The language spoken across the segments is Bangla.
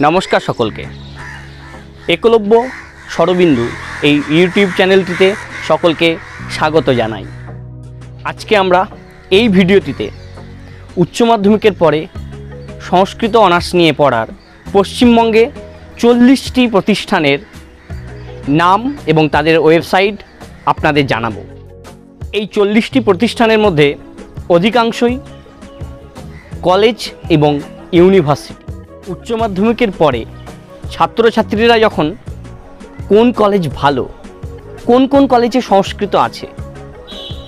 নমস্কার সকলকে। একলব্য স্বরবিন্দু এই ইউটিউব চ্যানেলটিতে সকলকে স্বাগত জানাই। আজকে আমরা এই ভিডিওটিতে উচ্চ মাধ্যমিকের পরে সংস্কৃত অনার্স নিয়ে পড়ার পশ্চিমবঙ্গে চল্লিশটি প্রতিষ্ঠানের নাম এবং তাদের ওয়েবসাইট আপনাদের জানাব। এই চল্লিশটি প্রতিষ্ঠানের মধ্যে অধিকাংশই কলেজ এবং ইউনিভার্সিটি। উচ্চ মাধ্যমিকের পরে ছাত্রছাত্রীরা যখন কোন কলেজ ভালো, কোন কোন কলেজে সংস্কৃত আছে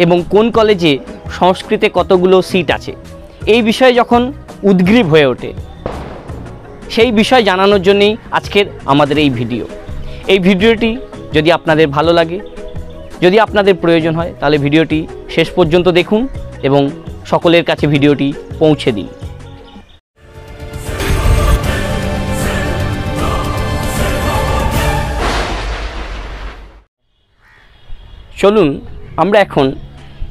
এবং কোন কলেজে সংস্কৃতে কতগুলো সিট আছে, এই বিষয়ে যখন উদ্গ্রীব হয়ে ওঠে, সেই বিষয় জানানোর জন্যেই আজকের আমাদের এই ভিডিও। এই ভিডিওটি যদি আপনাদের ভালো লাগে, যদি আপনাদের প্রয়োজন হয়, তাহলে ভিডিওটি শেষ পর্যন্ত দেখুন এবং সকলের কাছে ভিডিওটি পৌঁছে দিন। চলুন আমরা এখন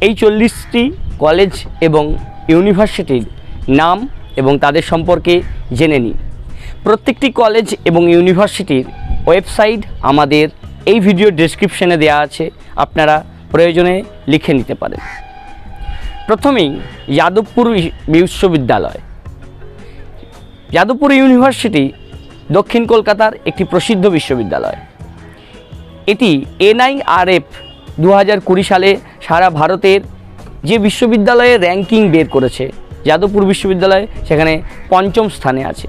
এই চল্লিশটি কলেজ এবং ইউনিভার্সিটির নাম এবং তাদের সম্পর্কে জেনে নিই। প্রত্যেকটি কলেজ এবং ইউনিভার্সিটির ওয়েবসাইট আমাদের এই ভিডিও ডেসক্রিপশনে দেওয়া আছে, আপনারা প্রয়োজনে লিখে নিতে পারেন। প্রথমেই যাদবপুর বিশ্ববিদ্যালয়। যাদবপুর ইউনিভার্সিটি দক্ষিণ কলকাতার একটি প্রসিদ্ধ বিশ্ববিদ্যালয়। এটি এনআইআরএফ দু হাজার কুড়ি সালে সারা ভারতের যে বিশ্ববিদ্যালয়ের র্যাঙ্কিং বের করেছে, যাদবপুর বিশ্ববিদ্যালয় সেখানে পঞ্চম স্থানে আছে।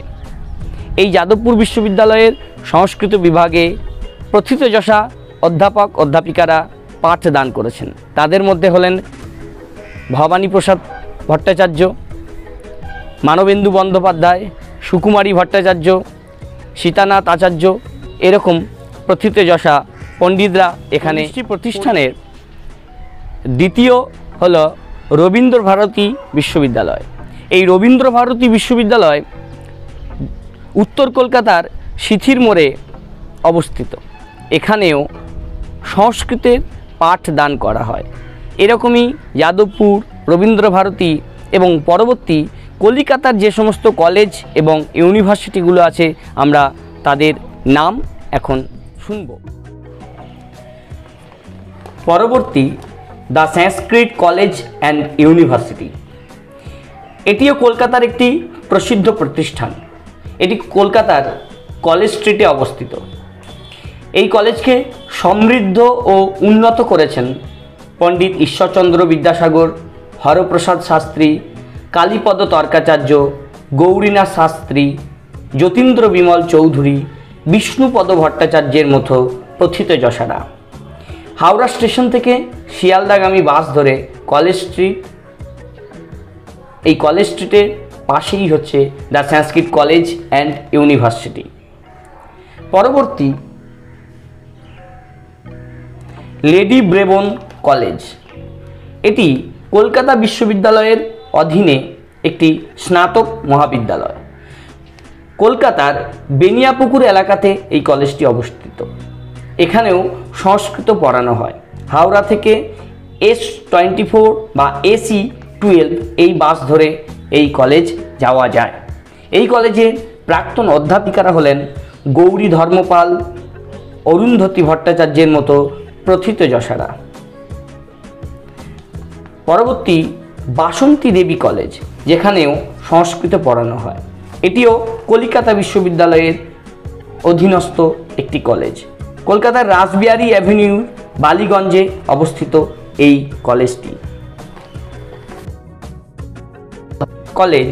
এই যাদবপুর বিশ্ববিদ্যালয়ের সংস্কৃত বিভাগে প্রথিতযশা অধ্যাপক অধ্যাপিকারা পাঠদান করেছেন। তাদের মধ্যে হলেন ভবানী প্রসাদ ভট্টাচার্য, মানবেন্দু বন্দ্যোপাধ্যায়, সুকুমারী ভট্টাচার্য, সীতানাথ আচার্য, এরকম প্রথিতযশা পণ্ডিতরা এখানে প্রতিষ্ঠানের দ্বিতীয় হলো রবীন্দ্র ভারতী বিশ্ববিদ্যালয়। এই রবীন্দ্র ভারতী বিশ্ববিদ্যালয় উত্তর কলকাতার সিথির মোড়ে অবস্থিত। এখানেও সংস্কৃতের পাঠদান করা হয়। এরকমই যাদবপুর রবীন্দ্র ভারতী এবং পরবর্তী কলিকাতার যে সমস্ত কলেজ এবং ইউনিভার্সিটিগুলো আছে আমরা তাদের নাম এখন শুনব। পরবর্তী the Sanskrit college and university. এটিও কলকাতার একটি প্রসিদ্ধ প্রতিষ্ঠান। এটি কলকাতার কলেজ স্ট্রিটে অবস্থিত। এই কলেজকে সমৃদ্ধ ও উন্নত করেছেন পণ্ডিত ঈশ্বরচন্দ্র বিদ্যাসাগর, হরপ্রসাদ শাস্ত্রী, কালীপদ তর্কাচার্য, গৌরীনাথ শাস্ত্রী, যতীন্দ্র বিমল চৌধুরী, বিষ্ণুপদ ভট্টাচার্যের মতো প্রথিত যশারা হাওড়া স্টেশন থেকে শিয়ালদাগামী বাস ধরে কলেজ স্ট্রিট। এই কলেজ স্ট্রিটের পাশেই হচ্ছে the Sanskrit college and university. পরবর্তী লেডি ব্রেবন কলেজ। এটি কলকাতা বিশ্ববিদ্যালয়ের অধীনে একটি স্নাতক মহাবিদ্যালয়। কলকাতার বেনিয়াপুকুর এলাকাতে এই কলেজটি অবস্থিত। এখানেও সংস্কৃত পড়ানো হয়। হাওড়া থেকে এস টোয়েন্টি ফোর বা এসি টুয়েলভ এই বাস ধরে এই কলেজ যাওয়া যায়। এই কলেজে প্রাক্তন অধ্যাপিকারা হলেন গৌরী ধর্মপাল, অরুন্ধতী ভট্টাচার্যের মতো প্রথিত যশারা। পরবর্তী বাসন্তী দেবী কলেজ, যেখানেও সংস্কৃত পড়ানো হয়। এটিও কলিকাতা বিশ্ববিদ্যালয়ের অধীনস্থ একটি কলেজ। কলকাতার রাসবিহারী অ্যাভিনিউ, বালিগঞ্জে অবস্থিত এই কলেজটি। College,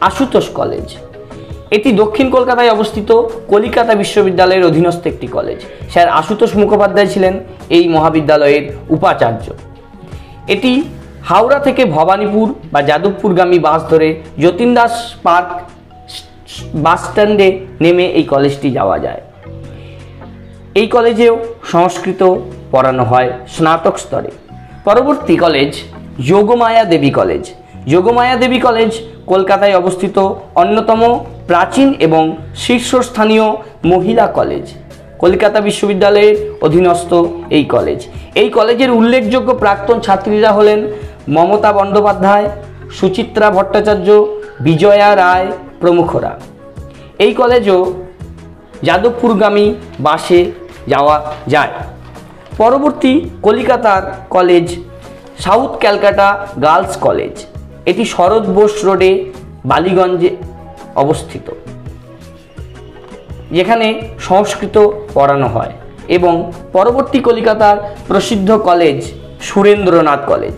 Ashutosh college. এটি দক্ষিণ কলকাতায় অবস্থিত কলিকাতা বিশ্ববিদ্যালয়ের অধীনস্থ একটি কলেজ। স্যার আশুতোষ মুখোপাধ্যায় ছিলেন এই মহাবিদ্যালয়ের উপাচার্য। এটি হাওড়া থেকে ভবানীপুর বা যাদবপুরগামী বাস ধরে যতীন দাস পার্ক বাস স্ট্যান্ডে নেমে এই কলেজটি যাওয়া যায়। এই কলেজেও সংস্কৃত পড়ানো হয় স্নাতক স্তরে। পরবর্তী college Jogamaya Devi college. Jogamaya Devi college কলকাতায় অবস্থিত অন্যতম প্রাচীন এবং শীর্ষস্থানীয় মহিলা কলেজ। কলকাতা বিশ্ববিদ্যালয়ের অধীনস্থ এই কলেজ। এই কলেজের উল্লেখযোগ্য প্রাক্তন ছাত্রীরা হলেন মমতা বন্দ্যোপাধ্যায়, সুচিত্রা ভট্টাচার্য, বিজয়া রায় প্রমুখরা। এই কলেজও যাদবপুরগামী বাসে যাওয়া যায়। পরবর্তী কলিকাতার college, south Calcutta girls college. এটি শরৎ বোস রোডে বালিগঞ্জে অবস্থিত, যেখানে সংস্কৃত পড়ানো হয় এবং পরবর্তী কলিকাতার প্রসিদ্ধ কলেজ সুরেন্দ্রনাথ কলেজ।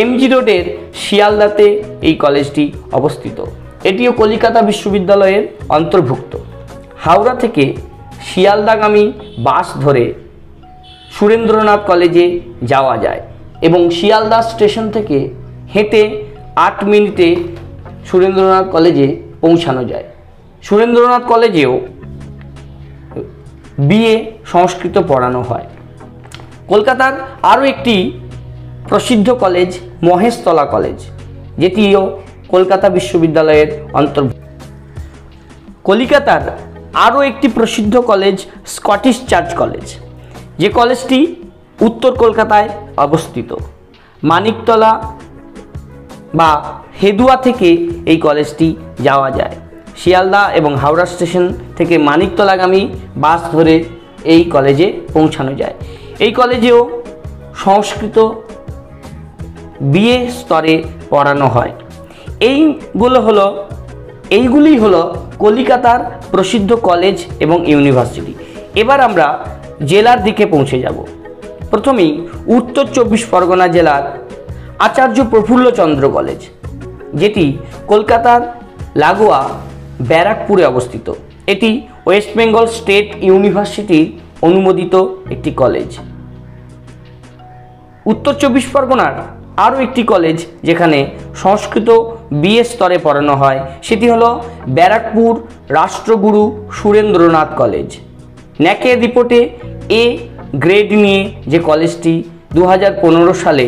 এমজি রোডের শিয়ালদাতে এই কলেজটি অবস্থিত। এটিও কলিকাতা বিশ্ববিদ্যালয়ের অন্তর্ভুক্ত। হাওড়া থেকে শিয়ালদাগামী বাস ধরে সুরেন্দ্রনাথ কলেজে যাওয়া যায় এবং শিয়ালদা স্টেশন থেকে হেঁটে আট মিনিটে সুরেন্দ্রনাথ কলেজে পৌঁছানো যায়। সুরেন্দ্রনাথ কলেজেও বিএ সংস্কৃত পড়ানো হয়। কলকাতার আরও একটি প্রসিদ্ধ কলেজ মহেশতলা কলেজ, যেটিও কলকাতা বিশ্ববিদ্যালয়ের অন্তর্ভুক্ত কলিকাতার আরও একটি প্রসিদ্ধ কলেজ স্কটিশ চার্চ কলেজ, যে কলেজটি উত্তর কলকাতায় অবস্থিত। মানিকতলা বা হেদুয়া থেকে এই কলেজটি যাওয়া যায়। শিয়ালদা এবং হাওড়া স্টেশন থেকে মানিকতলাগামী বাস ধরে এই কলেজে পৌঁছানো যায়। এই কলেজেও সংস্কৃত বিএ স্তরে পড়ানো হয়। এইগুলো হলো এইগুলি হলো কলিকাতার প্রসিদ্ধ কলেজ এবং ইউনিভার্সিটি। এবার আমরা জেলার দিকে পৌঁছে যাব। প্রথমেই উত্তর চব্বিশ পরগনা জেলার আচার্য প্রফুল্লচন্দ্র কলেজ, যেটি কলকাতার লাগোয়া ব্যারাকপুরে অবস্থিত। এটি ওয়েস্ট বেঙ্গল স্টেট ইউনিভার্সিটির অনুমোদিত একটি কলেজ। উত্তর চব্বিশ পরগনার আরও একটি কলেজ যেখানে সংস্কৃত বিএ স্তরে পড়ানো হয়। সেটি হলো ব্যারাকপুর রাষ্ট্রগুরু সুরেন্দ্রনাথ কলেজ ন্যাকের রিপোর্টে এ গ্রেড নিয়ে যে কলেজটি দু হাজার পনেরো সালে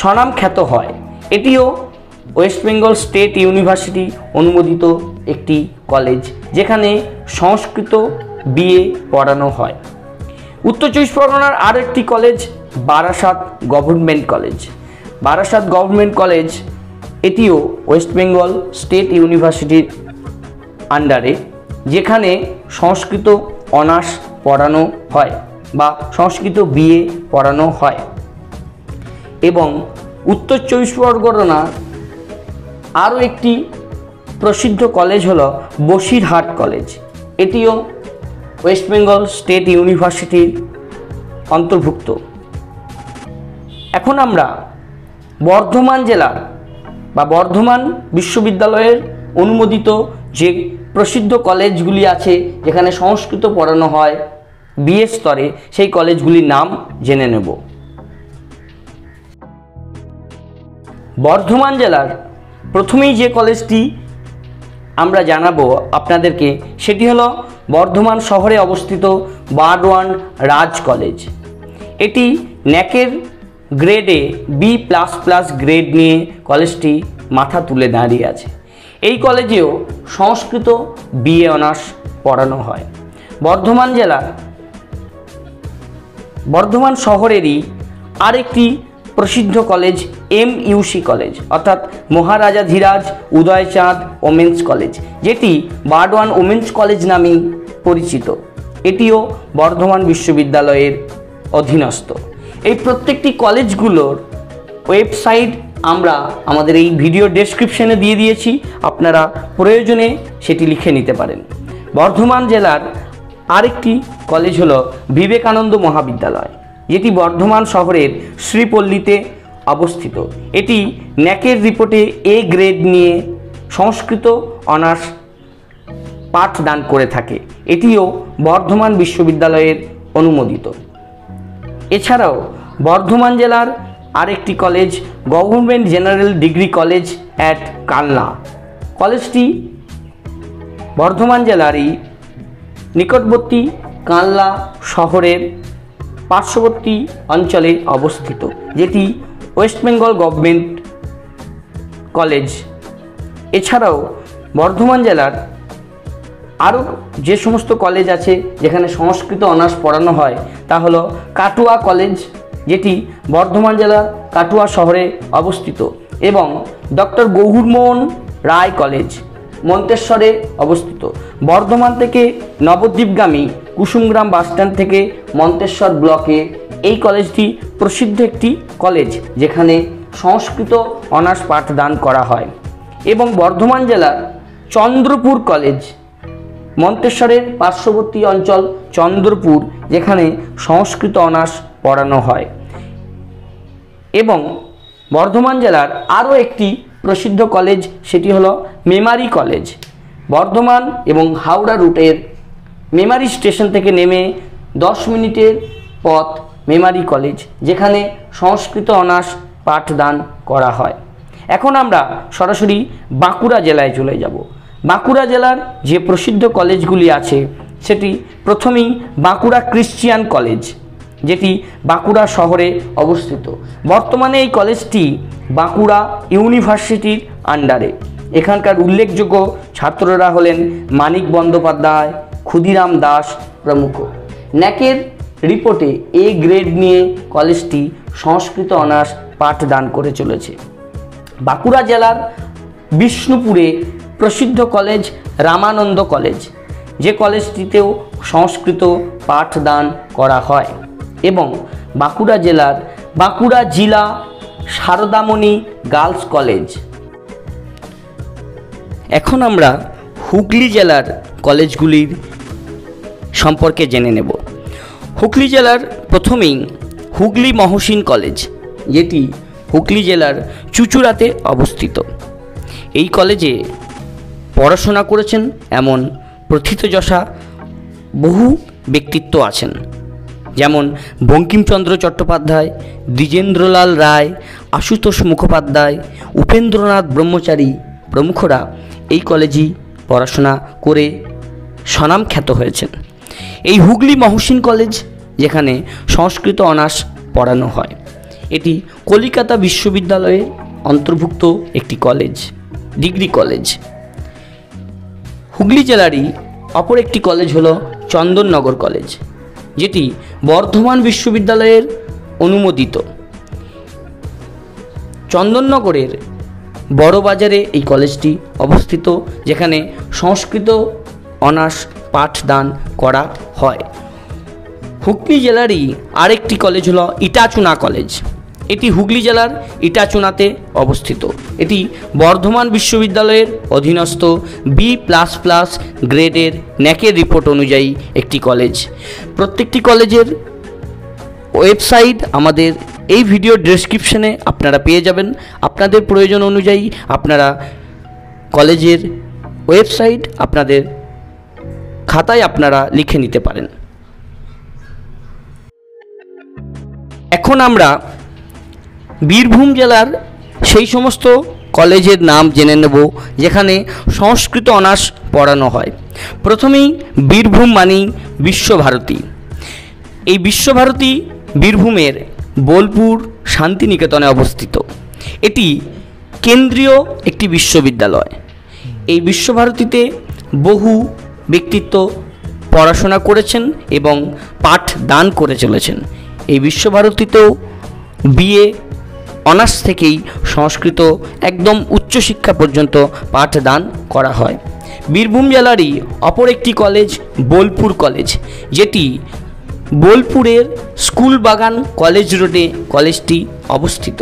স্বনাম খ্যাত হয়, এটিও ওয়েস্ট বেঙ্গল স্টেট ইউনিভার্সিটি অনুমোদিত একটি কলেজ যেখানে সংস্কৃত বিএ পড়ানো হয়। উত্তর চব্বিশ পরগনার আরও একটি college Barasat government college. Barasat government college এটিও ওয়েস্ট বেঙ্গল স্টেট ইউনিভার্সিটির আন্ডারে, যেখানে সংস্কৃত অনার্স পড়ানো হয় বা সংস্কৃত বিএ পড়ানো হয়। এবং উত্তর চব্বিশ পরগনা আরও একটি প্রসিদ্ধ কলেজ হলো বসিরহাট কলেজ। এটিও ওয়েস্ট বেঙ্গল স্টেট ইউনিভার্সিটির অন্তর্ভুক্ত। এখন আমরা বর্ধমান জেলার বা বর্ধমান বিশ্ববিদ্যালয়ের অনুমোদিত যে প্রসিদ্ধ কলেজগুলি আছে, যেখানে সংস্কৃত পড়ানো হয় বিএ স্তরে, সেই কলেজগুলির নাম জেনে নেব। বর্ধমান জেলার প্রথমেই যে কলেজটি আমরা জানাব আপনাদেরকে, সেটি হলো বর্ধমান শহরে অবস্থিত বারওয়ান রাজ কলেজ। এটি ন্যাকের গ্রেডে বি প্লাস প্লাস গ্রেড নিয়ে কলেজটি মাথা তুলে দাঁড়িয়ে আছে। এই কলেজেও সংস্কৃত বিএ অনার্স পড়ানো হয়। বর্ধমান জেলার বর্ধমান শহরেরই আরেকটি প্রসিদ্ধ কলেজ এম ইউসি কলেজ, অর্থাৎ মহারাজা ধীরাজ, উদয়চাঁদ ওমেন্স কলেজ, যেটি বারওয়ান ওমেন্স কলেজ নামেই পরিচিত। এটিও বর্ধমান বিশ্ববিদ্যালয়ের অধীনস্থ। এই প্রত্যেকটি কলেজগুলোর ওয়েবসাইট আমরা আমাদের এই ভিডিও ডেসক্রিপশনে দিয়ে দিয়েছি। আপনারা প্রয়োজনে সেটি লিখে নিতে পারেন। বর্ধমান জেলার আরেকটি কলেজ হলো বিবেকানন্দ মহাবিদ্যালয়। যেটি বর্ধমান শহরের শ্রীপল্লীতে অবস্থিত। এটি ন্যাকের রিপোর্টে এ গ্রেড নিয়ে সংস্কৃত অনার্স পাঠদান করে থাকে। এটিও বর্ধমান বিশ্ববিদ্যালয়ের অনুমোদিত। এছাড়াও বর্ধমান জেলার আরেকটি college government general degree college at Kalna কলেজটি বর্ধমান জেলারই নিকটবর্তী কানলা শহরের পার্শ্ববর্তী অঞ্চলে অবস্থিত, যেটি ওয়েস্ট বেঙ্গল গভর্নমেন্ট কলেজ এছাড়াও বর্ধমান জেলার আরও যে সমস্ত কলেজ আছে যেখানে সংস্কৃত অনার্স পড়ানো হয়, তা হলো কাটুয়া কলেজ যেটি বর্ধমান জেলার কাটুয়া শহরে অবস্থিত, এবং ডক্টর গৌরমোহন রায় কলেজ মন্তেশ্বরে অবস্থিত। বর্ধমান থেকে নবদ্বীপগামী কুসুমগ্রাম বাসস্ট্যান্ড থেকে মন্তেশ্বর ব্লকে এই কলেজটি প্রসিদ্ধ একটি কলেজ যেখানে সংস্কৃত অনার্স পাঠদান করা হয়। এবং বর্ধমান জেলার চন্দ্রপুর কলেজ মন্তেশ্বরের পার্শ্ববর্তী অঞ্চল চন্দ্রপুর, যেখানে সংস্কৃত অনার্স পড়ানো হয়। এবং বর্ধমান জেলার আরও একটি প্রসিদ্ধ কলেজ সেটি হলো মেমারি কলেজ। বর্ধমান এবং হাওড়া রুটের মেমারি স্টেশন থেকে নেমে দশ মিনিটের পথ মেমারি কলেজ, যেখানে সংস্কৃত অনার্স পাঠদান করা হয়। এখন আমরা সরাসরি বাঁকুড়া জেলায় চলে যাব। বাঁকুড়া জেলার যে প্রসিদ্ধ কলেজগুলি আছে, সেটি প্রথমেই বাঁকুড়া ক্রিশ্চিয়ান কলেজ, যেটি বাঁকুড়া শহরে অবস্থিত। বর্তমানে এই কলেজটি বাঁকুড়া ইউনিভার্সিটির আন্ডারে। এখানকার উল্লেখযোগ্য ছাত্ররা হলেন মানিক বন্দ্যোপাধ্যায়, ক্ষুদিরাম দাস প্রমুখ। ন্যাকের রিপোর্টে এ গ্রেড নিয়ে কলেজটি সংস্কৃত অনার্স পাঠদান করে চলেছে। বাঁকুড়া জেলার বিষ্ণুপুরে প্রসিদ্ধ কলেজ রামানন্দ কলেজ, যে কলেজটিতেও সংস্কৃত পাঠদান করা হয় এবং বাঁকুড়া জেলার বাঁকুড়া জেলা সারদামণি গার্লস কলেজ। এখন আমরা হুগলি জেলার কলেজগুলির সম্পর্কে জেনে নেব। হুগলি জেলার প্রথমেই হুগলি মহসিন কলেজ, যেটি হুগলি জেলার চুচুড়াতে অবস্থিত। এই কলেজে পড়াশোনা করেছেন এমন প্রথিতযশা বহু ব্যক্তিত্ব আছেন। যেমন বঙ্কিমচন্দ্র চট্টোপাধ্যায়, দ্বিজেন্দ্রলাল রায়, আশুতোষ মুখোপাধ্যায়, উপেন্দ্রনাথ ব্রহ্মচারী প্রমুখরা এই কলেজেই পড়াশোনা করে স্বনাম খ্যাত হয়েছেন। এই হুগলি মহসিন কলেজ, যেখানে সংস্কৃত অনার্স পড়ানো হয়, এটি কলিকাতা বিশ্ববিদ্যালয়ে অন্তর্ভুক্ত একটি কলেজ, ডিগ্রি কলেজ। হুগলি জেলারই অপর একটি কলেজ হলো চন্দননগর কলেজ যেটি বর্ধমান বিশ্ববিদ্যালয়ের অনুমোদিত। চন্দননগরের বড়বাজারে এই কলেজটি অবস্থিত, যেখানে সংস্কৃত অনার্স পাঠদান করা হয়। হুগলি জেলারই আরেকটি কলেজ হলো ইটাচুনা কলেজ এটি হুগলি জেলার ইটাচুনাতে অবস্থিত। এটি বর্ধমান বিশ্ববিদ্যালয়ের অধীনস্থ বি প্লাস প্লাস গ্রেডের ন্যাকের রিপোর্ট অনুযায়ী একটি কলেজ। প্রত্যেকটি কলেজের ওয়েবসাইট আমাদের এই ভিডিও ডেসক্রিপশনে আপনারা পেয়ে যাবেন। আপনাদের প্রয়োজন অনুযায়ী আপনারা কলেজের ওয়েবসাইট আপনাদের খাতায় আপনারা লিখে নিতে পারেন। এখন আমরা বীরভূম জেলার সেই সমস্ত কলেজের নাম জেনে নেব, যেখানে সংস্কৃত অনার্স পড়ানো হয়। প্রথমেই বীরভূম মানেই বিশ্বভারতী। এই বিশ্বভারতী বীরভূমের বোলপুর শান্তিনিকেতনে অবস্থিত। এটি কেন্দ্রীয় একটি বিশ্ববিদ্যালয়। এই বিশ্বভারতীতে বহু ব্যক্তিত্ব পড়াশোনা করেছেন এবং পাঠ দান করে চলেছেন। এই বিশ্বভারতীতেও বিএ অনার্স থেকেই সংস্কৃত একদম উচ্চশিক্ষা পর্যন্ত পাঠদান করা হয়। বীরভূম জেলারই অপর একটি কলেজ বোলপুর কলেজ, যেটি বোলপুরের স্কুল বাগান কলেজ রোডে কলেজটি অবস্থিত।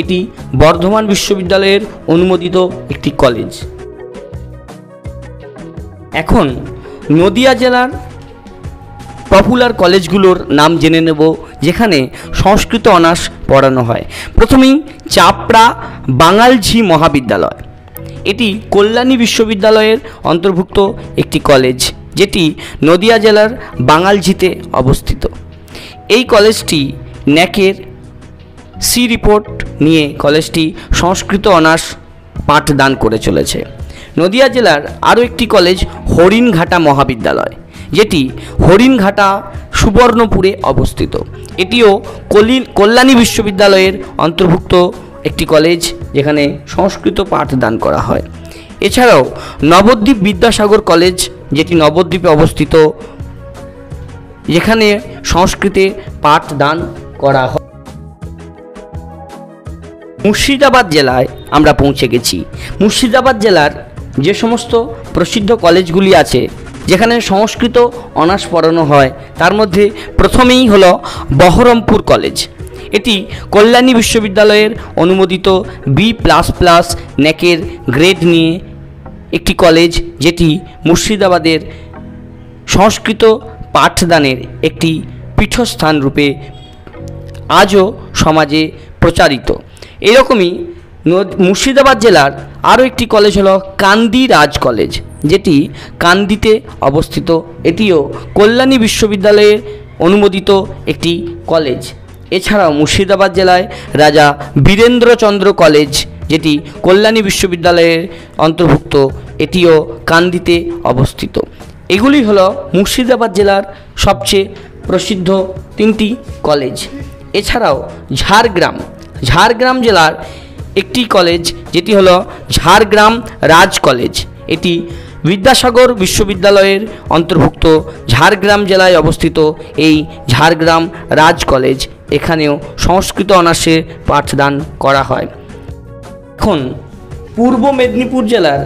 এটি বর্ধমান বিশ্ববিদ্যালয়ের অনুমোদিত একটি কলেজ। এখন নদিয়া জেলার পপুলার কলেজগুলোর নাম জেনে নেব, যেখানে সংস্কৃত অনার্স পড়ানো হয়। প্রথমেই চাপড়া বাঙালঝি মহাবিদ্যালয়। এটি কল্যাণী বিশ্ববিদ্যালয়ের অন্তর্ভুক্ত একটি কলেজ, যেটি নদিয়া জেলার বাঙালঝিতে অবস্থিত। এই কলেজটি ন্যাকের সি রিপোর্ট নিয়ে কলেজটি সংস্কৃত অনার্স পাঠদান করে চলেছে। নদিয়া জেলার আরও একটি কলেজ হরিণঘাটা মহাবিদ্যালয়। যেটি হরিণঘাটা সুবর্ণপুরে অবস্থিত। এটিও কলি, কল্যাণী বিশ্ববিদ্যালয়ের অন্তর্ভুক্ত একটি কলেজ যেখানে সংস্কৃত পাঠদান করা হয়। এছাড়াও নবদ্বীপ বিদ্যাসাগর কলেজ, যেটি নবদ্বীপে অবস্থিত, যেখানে সংস্কৃতে পাঠদান করা হয়। মুর্শিদাবাদ জেলায় আমরা পৌঁছে গেছি। মুর্শিদাবাদ জেলার যে সমস্ত প্রসিদ্ধ কলেজগুলি আছে যেখানে সংস্কৃত অনার্স পড়ানো হয়, তার মধ্যে প্রথমেই হলো বহরমপুর কলেজ। এটি কল্যাণী বিশ্ববিদ্যালয়ের অনুমোদিত বি প্লাস প্লাস ন্যাকের গ্রেড নিয়ে একটি কলেজ, যেটি মুর্শিদাবাদের সংস্কৃত পাঠদানের একটি পীঠস্থান রূপে আজও সমাজে প্রচারিত। এরকমই মুর্শিদাবাদ জেলার আরও একটি কলেজ হলো কান্দি রাজ কলেজ যেটি কান্দিতে অবস্থিত। এটিও কল্যাণী বিশ্ববিদ্যালয়ের অনুমোদিত একটি কলেজ এছাড়াও মুর্শিদাবাদ জেলায় রাজা বীরেন্দ্রচন্দ্র কলেজ যেটি কল্যাণী বিশ্ববিদ্যালয়ের অন্তর্ভুক্ত, এটিও কান্দিতে অবস্থিত। এগুলি হলো মুর্শিদাবাদ জেলার সবচেয়ে প্রসিদ্ধ তিনটি কলেজ এছাড়াও ঝাড়গ্রাম। ঝাড়গ্রাম জেলার একটি কলেজ যেটি হলো ঝাড়গ্রাম রাজ কলেজ এটি বিদ্যাসাগর বিশ্ববিদ্যালয়ের অন্তর্ভুক্ত ঝাড়গ্রাম জেলায় অবস্থিত এই ঝাড়গ্রাম রাজ কলেজ এখানেও সংস্কৃত অনার্সে পাঠদান করা হয়। এখন পূর্ব মেদিনীপুর জেলার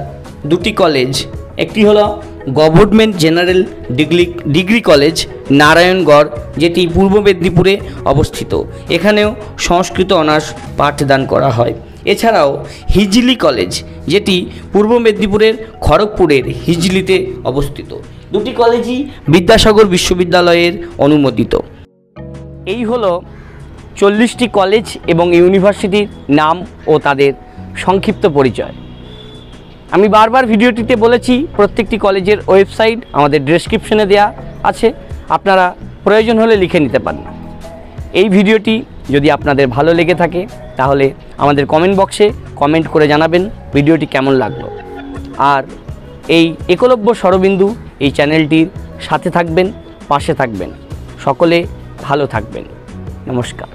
দুটি কলেজ একটি হলো government general degree degree college Narayangarh, যেটি পূর্ব মেদিনীপুরে অবস্থিত। এখানেও সংস্কৃত অনার্স পাঠদান করা হয়। এছাড়াও হিজলি কলেজ, যেটি পূর্ব মেদিনীপুরের খড়গপুরের হিজলিতে অবস্থিত। দুটি কলেজই বিদ্যাসাগর বিশ্ববিদ্যালয়ের অনুমোদিত। এই হলো চল্লিশটি কলেজ এবং ইউনিভার্সিটির নাম ও তাদের সংক্ষিপ্ত পরিচয়। আমি বারবার ভিডিওটিতে বলেছি, প্রত্যেকটি কলেজের ওয়েবসাইট আমাদের ডেসক্রিপশনে দেয়া আছে। আপনারা প্রয়োজন হলে লিখে নিতে পারেন। এই ভিডিওটি যদি আপনাদের ভালো লেগে থাকে, তাহলে আমাদের কমেন্ট বক্সে কমেন্ট করে জানাবেন ভিডিওটি কেমন লাগল। আর এই একলব্য স্বরবিন্দু এই চ্যানেলটির সাথে থাকবেন, পাশে থাকবেন। সকলে ভালো থাকবেন। নমস্কার।